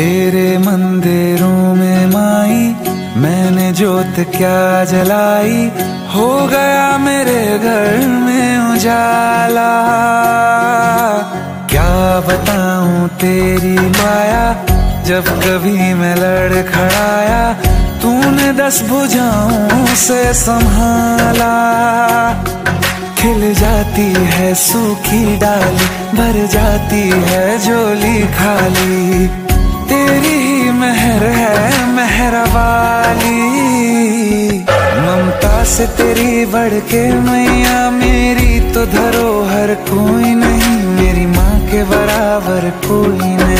तेरे मंदिरों में माई, मैंने जोत क्या जलाई? हो गया मेरे घर में उजाला। क्या बताऊँ तेरी माया, जब कभी मैं लड़ खड़ाया, तूने दस भुजाओं से संभाला। खिल जाती है सूखी डाली, भर जाती है झोली खाली। वाली। ममता से तेरी बढ़ के मैया, मेरी तो धरोहर कोई नहीं। मेरी माँ के बराबर कोई नहीं।